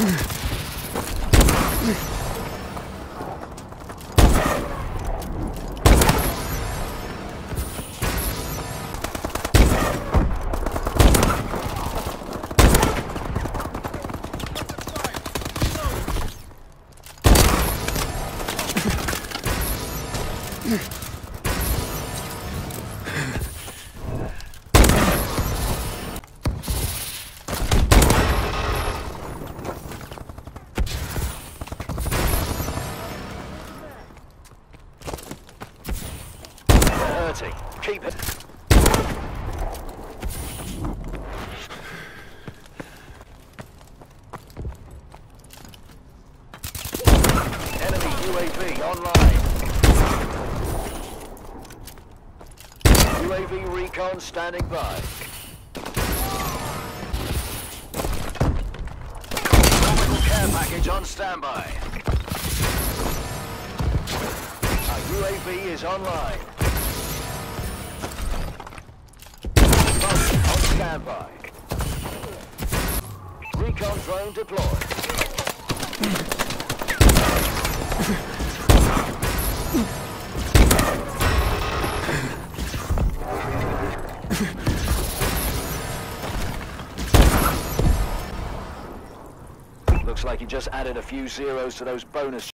Ugh. Thirty. Keep it. Enemy UAV online. UAV recon standing by. Orbital care package on standby. Uh, Our UAV is online. Standby. Recon drone deployed. Looks like you just added a few zeros to those bonus